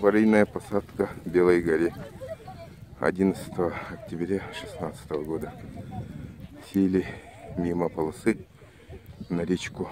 Аварийная посадка Белой горе 11 октября 2016 года. Сели мимо полосы на речку.